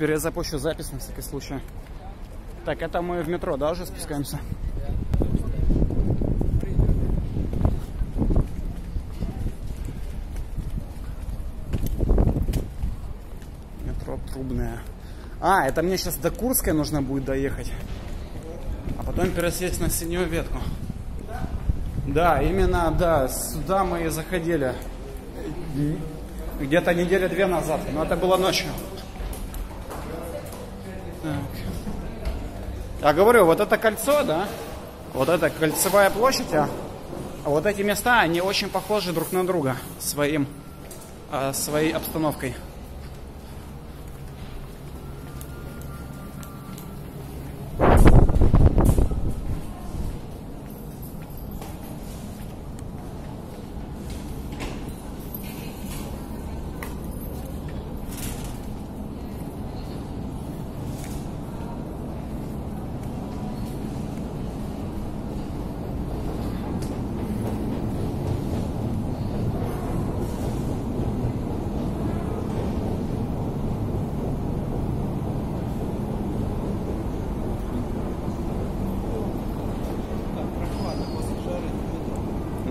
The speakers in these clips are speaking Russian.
перезапущу запись на всякий случай. Так, это мы в метро, да, уже спускаемся? Метро Трубное. А, это мне сейчас до Курской нужно будет доехать. А потом пересесть на синюю ветку. Да, именно, да, сюда мы и заходили. Где-то недели две назад, но это было ночью. Я говорю, вот это кольцо, да, вот это кольцевая площадь, а вот эти места, они очень похожи друг на друга своим, э, своей обстановкой.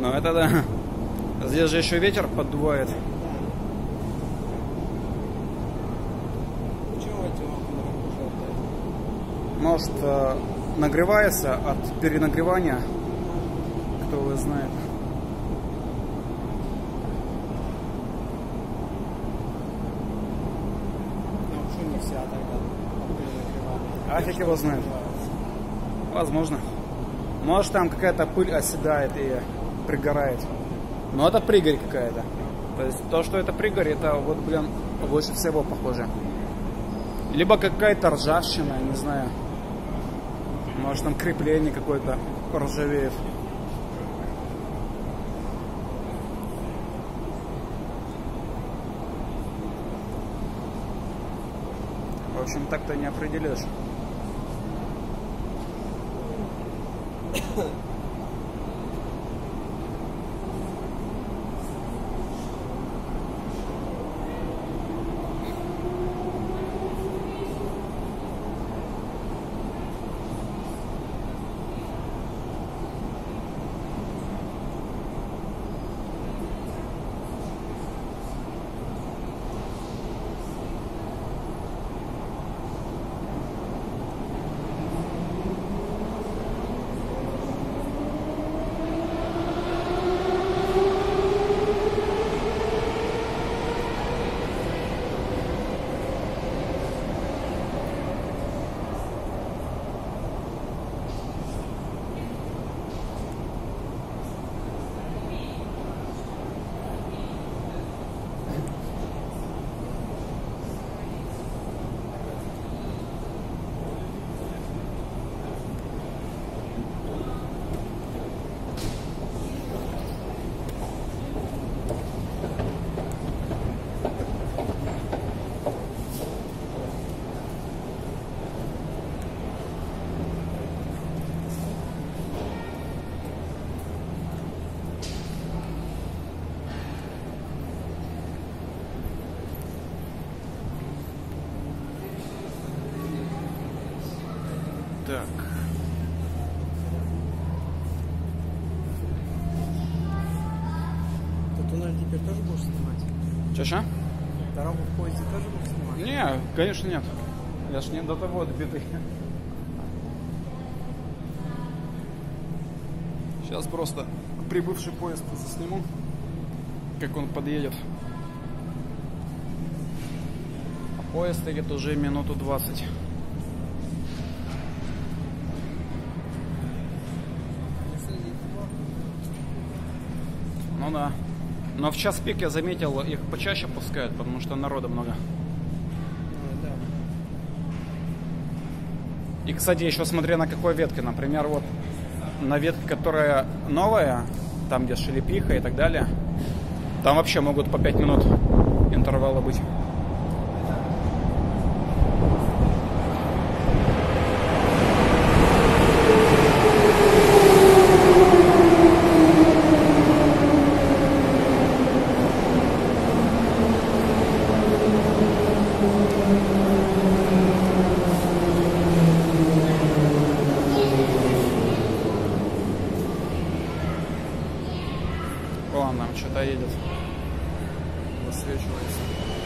Ну это да. Здесь же еще ветер поддувает. Может э, нагревается от перенагревания. Кто его знает. А фиг его знает. Возможно. Может там какая-то пыль оседает и пригорает. Но это пригорь какая-то. То есть то, что это пригорь, это вот, блин, больше всего похоже. Либо какая-то ржавчина, не знаю. Может там крепление какое-то ржавеет. В общем, так-то не определишь. Теперь тоже будешь снимать? Чаша? Дорогу в поезде тоже будешь снимать? Не, конечно нет. Я ж не до того добитый. Сейчас просто прибывший поезд засниму, как он подъедет. А поезд едет уже минуту 20. Ну да. Но в час пик я заметил, их почаще пускают, потому что народа много. И, кстати, еще смотря на какой ветке. Например, вот на ветке, которая новая, там, где шелепиха и так далее, там вообще могут по 5 минут интервала быть. Вон нам что-то едет. высвечивается.